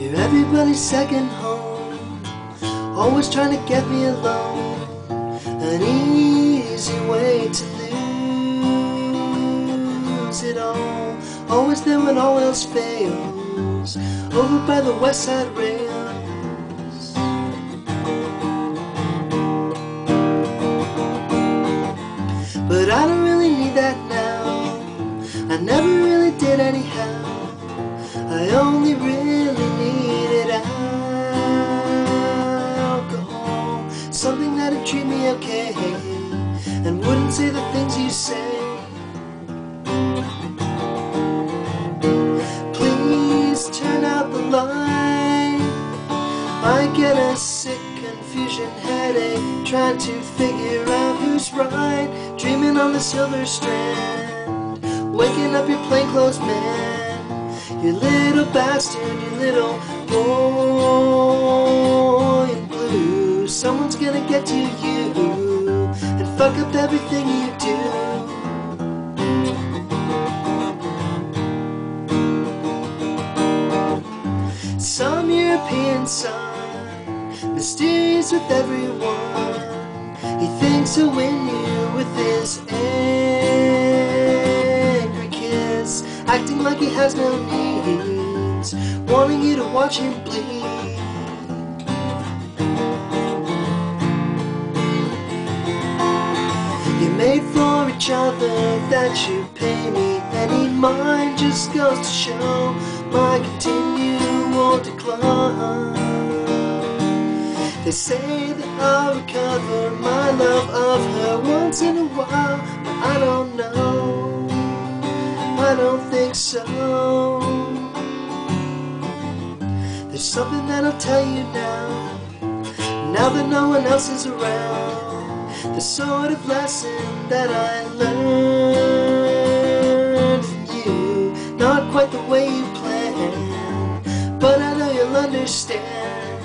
You're everybody's second home, always trying to get me alone. An easy way to lose it all. Always there when all else fails, over by the west side rails. But I don't really need that now. I never really did anyhow. I only really and wouldn't say the things you say. Please turn out the light. I get a sick confusion headache trying to figure out who's right. Dreaming on the silver strand, waking up your plainclothes man. You little bastard, you little boy in blue. Someone's gonna get to you up everything you do. Some European son, mysterious with everyone. He thinks he'll win you with his angry kiss, acting like he has no needs, wanting you to watch him bleed. Each other, that you pay me any mind just goes to show my continual decline. They say that I'll recover my love of her once in a while, but I don't know. I don't think so. There's something that I'll tell you now, now that no one else is around. The sort of lesson that I learned from you, not quite the way you planned, but I know you'll understand.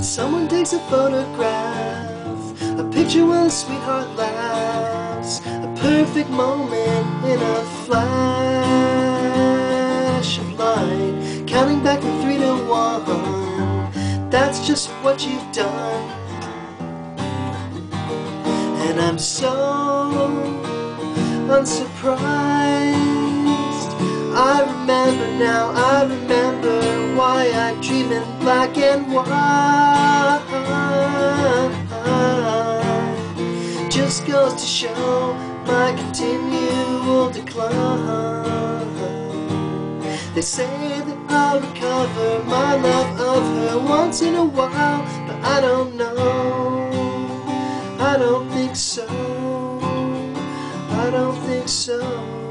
Someone takes a photograph, a picture while a sweetheart laughs, a perfect moment in a flash of light, counting back That's just what you've done, and I'm so unsurprised. I remember now, I remember why I dream in black and white. Just goes to show my continual decline. They say that I'll recover my love of once in a while, but I don't know. I don't think so. I don't think so.